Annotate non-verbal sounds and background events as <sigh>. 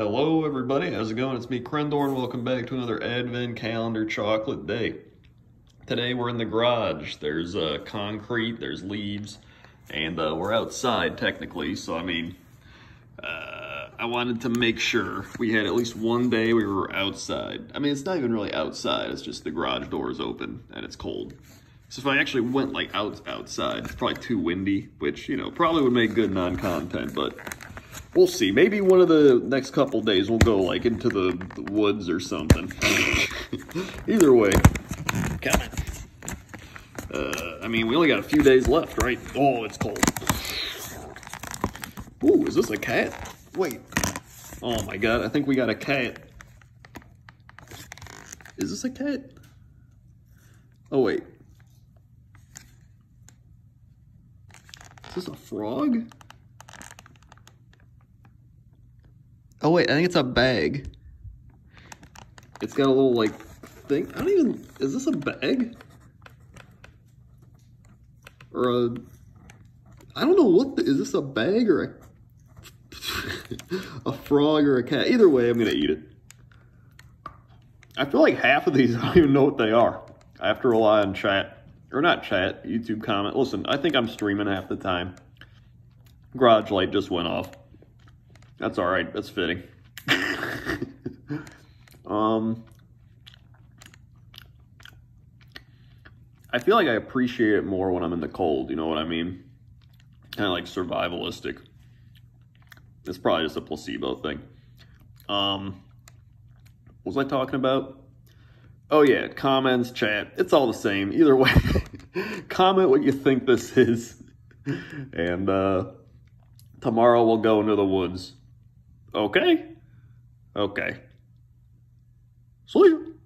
Hello everybody, how's it going? It's me, Crendor, welcome back to another Advent Calendar Chocolate Day. Today we're in the garage. There's uh, concrete, there's leaves, and uh, we're outside technically, so I mean, uh, I wanted to make sure we had at least one day we were outside. I mean, it's not even really outside, it's just the garage door is open and it's cold. So if I actually went like out outside, it's probably too windy, which, you know, probably would make good non-content, but we'll see. Maybe one of the next couple days we'll go like into the, the woods or something. <laughs> Either way, coming. Uh, I mean, we only got a few days left, right? Oh, it's cold. Ooh, is this a cat? Wait. Oh my god, I think we got a cat. Is this a cat? Oh, wait. Is this a frog? Oh wait, I think it's a bag. It's got a little like thing. I don't even, is this a bag? Or a, I don't know what, the, is this a bag or a, <laughs> a frog or a cat? Either way, I'm gonna eat it. I feel like half of these, <laughs> I don't even know what they are. I have to rely on chat or not chat, YouTube comment. Listen, I think I'm streaming half the time. Garage light just went off. That's all right. That's fitting. <laughs> um, I feel like I appreciate it more when I'm in the cold. You know what I mean? Kind of like survivalistic. It's probably just a placebo thing. Um, what was I talking about? Oh yeah, comments, chat, it's all the same. Either way, <laughs> comment what you think this is. <laughs> And uh, tomorrow we'll go into the woods. Okay? Okay. See you.